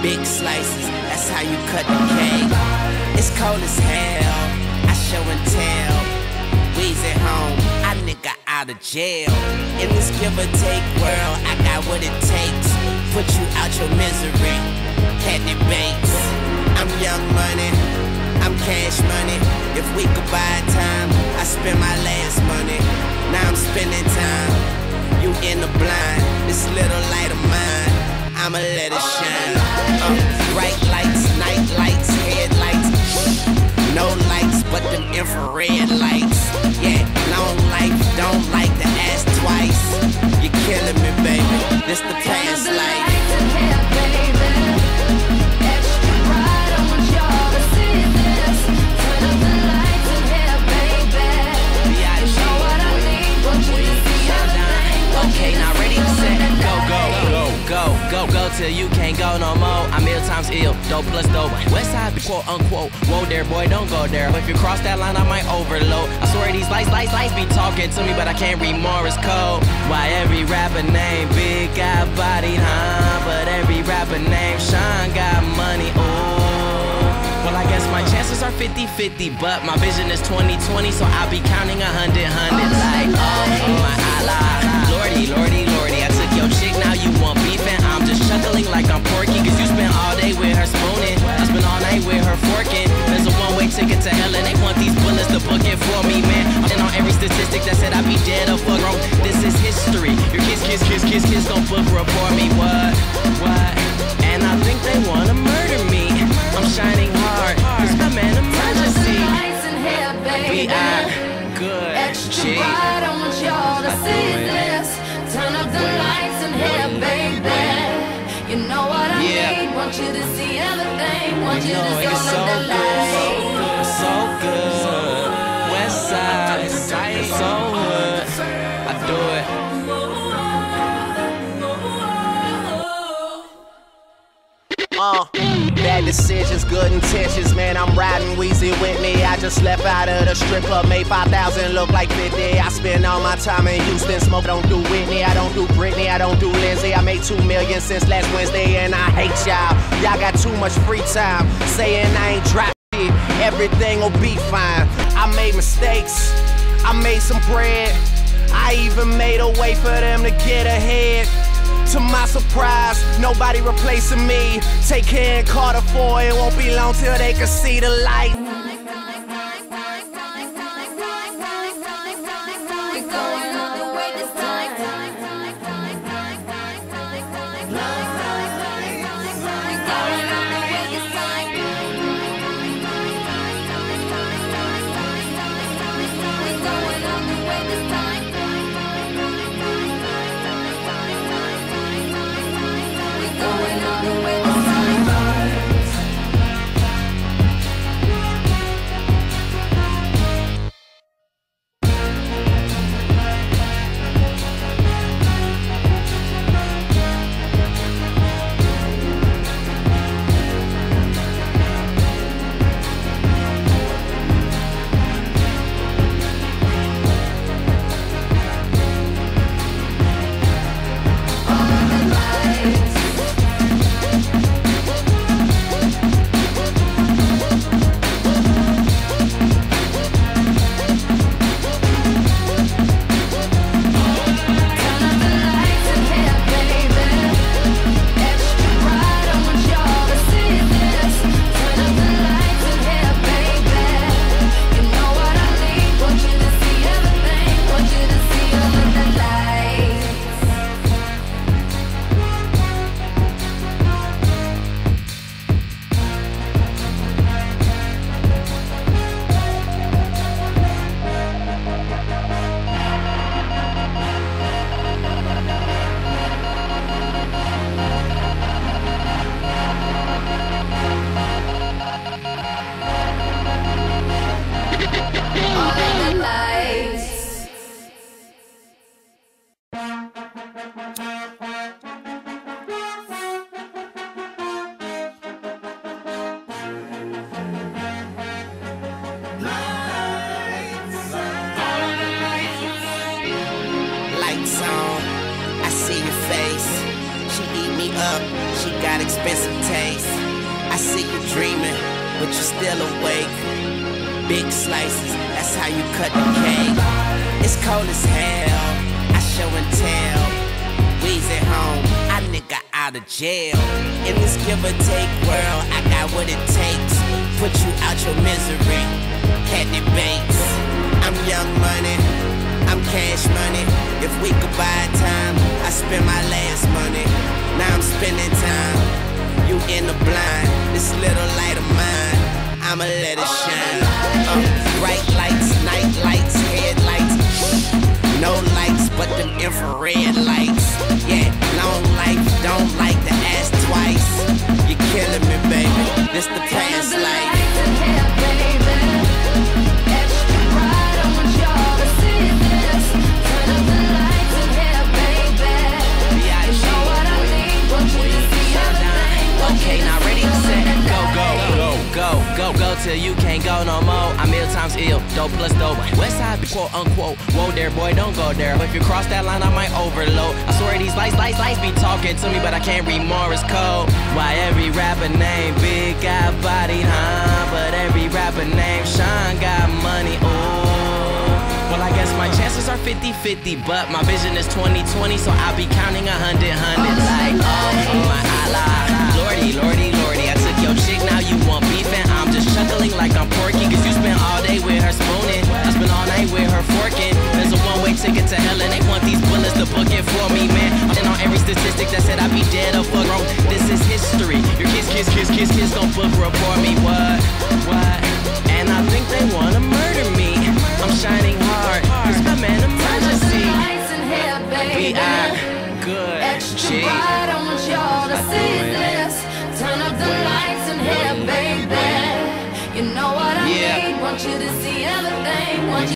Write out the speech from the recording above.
Big slices, that's how you cut the cake. It's cold as hell, show and tell. We's at home, I nigga out of jail. In this give or take world, I got what it takes. Put you out your misery, can't debate. I'm young money, I'm cash money. If we could buy time, I spend my last money. Now I'm spending time. You in the blind, this little light of mine. I'ma let it shine. Uh, bright lights, infrared lights. Yeah, long life, don't like to ask twice. You're killing me, baby. This the Ill times ill, dope plus dope. West side, quote unquote. Whoa there, boy, don't go there. If you cross that line, I might overload. I swear these lights, lights, lights be talking to me, but I can't read Morse code. Why every rapper name Big got body, huh? But every rapper name Sean got money, ooh. Well, I guess my chances are 50-50, but my vision is 20-20, so I'll be counting a hundred, hundred like, oh my Allah. Lordy, lordy, lordy, dead or fuck wrong, this is history. Your kiss, kiss, kiss, kiss, kiss, gon' book report me, what, what? And I think they wanna murder me. I'm shining hard, cause I'm an emergency. We are good, G. I want y'all to see this. Turn up the lights in here, baby. You know what I Yeah. need. Want you to see everything. Want you, You know to it's turn up the lights. Uh, bad decisions, good intentions, man. I'm riding Weezy with me. I just left out of the strip club, made 5,000 look like 50. I spend all my time in Houston, smoke. Don't do Whitney, I don't do Britney, I don't do Lindsay. I made 2 million since last Wednesday, and I hate y'all. Y'all got too much free time, saying I ain't drop shit. Everything will be fine. I made mistakes, I made some bread. I even made a way for them to get ahead. To my surprise, nobody replacing me. Take care and Carter 4, it won't be long till they can see the light. Expensive taste. I see you dreaming, but you're still awake. Big slices, that's how you cut the cake. It's cold as hell, I show and tell. We's at home, I nigga out of jail. In this give or take world, I got what it takes. Put you out your misery, can't debate. I'm young money, I'm cash money. If we could buy time, I spend my last money. Now I'm spending in the blind, this little light of mine, I'ma let it shine. Uh, bright lights, night lights, headlights. No lights, but them infrared lights. Yeah, long life, go, go, till you can't go no more. I'm ill times ill, dope plus dope. West side, quote unquote. Whoa there, boy, don't go there. If you cross that line, I might overload. I swear these lights, lights, lights be talking to me, but I can't read Morse code. Why every rapper name Big got body, huh? But every rapper name Sean got money, ooh. Well, I guess my chances are 50-50, but my vision is 20-20, so I'll be counting a hundred, hundred like, oh my Allah. Lordy, lordy, chuckling like I'm porky, cause you spent all day with her spooning, I spent all night with her forking. There's a one-way ticket to hell, and they want these bullets to book it for me, man. And on every statistic that said I'd be dead or fuck wrong, this is history. Your kids, kids, kids, kids, kids gon' book report me, what, what? And I think they wanna murder me. I'm shining hard, cause my man emergency. We are good. Extra bright, I want y'all to see want you to see everything.